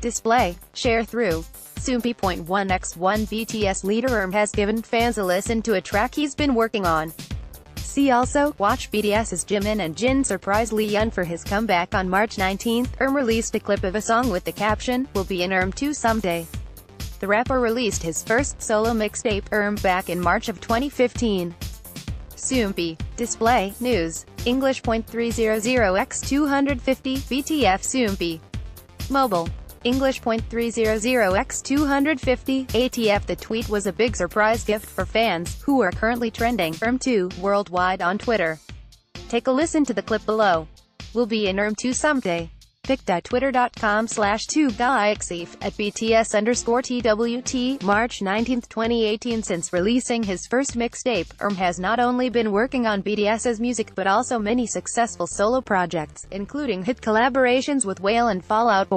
Display, Sharethrough. Soompi.1x1 BTS leader ERM has given fans a listen to a track he's been working on. See also, watch BTS's Jimin and Jin surprise Lee Yun for his comeback on March 19. ERM released a clip of a song with the caption, Will be in ERM 2 someday. The rapper released his first solo mixtape, ERM, back in March of 2015. Soompi. Display, News. English English.300x250, BTF Soompi. Mobile. English English.300x250, ATF The tweet was a big surprise gift for fans, who are currently trending, RM2, worldwide on Twitter. Take a listen to the clip below. We'll be in RM2 someday. pic.twitter.com slash 2 at BTS underscore TWT, March 19, 2018 Since releasing his first mixtape, ERM has not only been working on BTS's music but also many successful solo projects, including hit collaborations with Wale and Fall Out Boy.